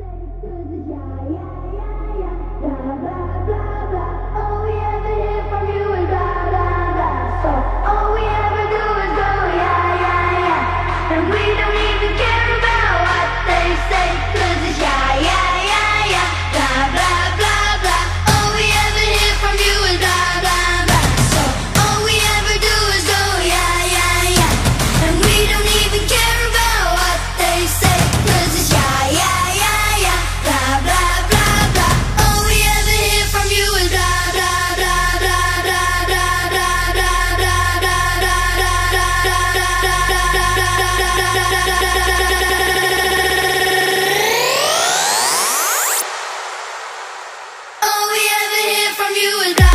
So All we ever hear from you is that.